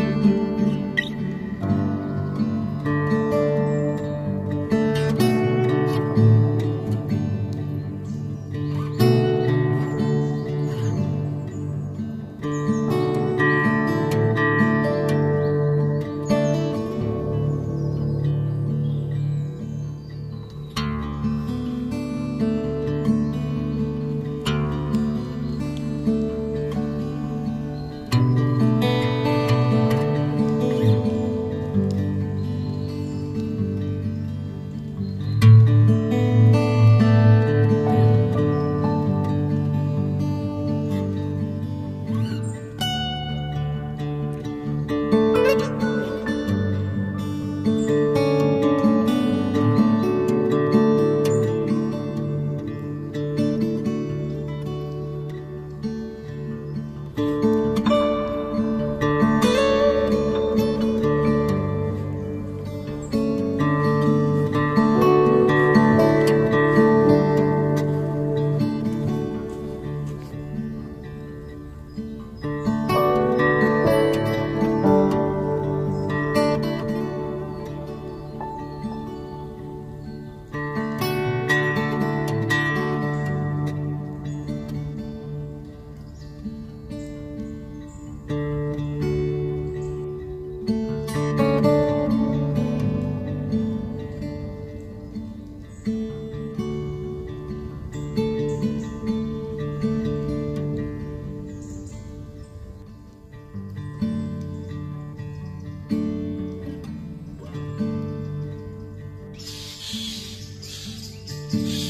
you. You